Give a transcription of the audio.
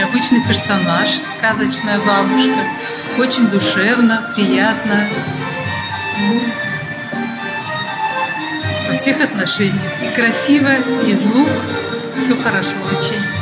необычный персонаж, сказочная бабушка. Очень душевно, приятно. Во всех отношениях. И красиво, и звук. Все хорошо очень.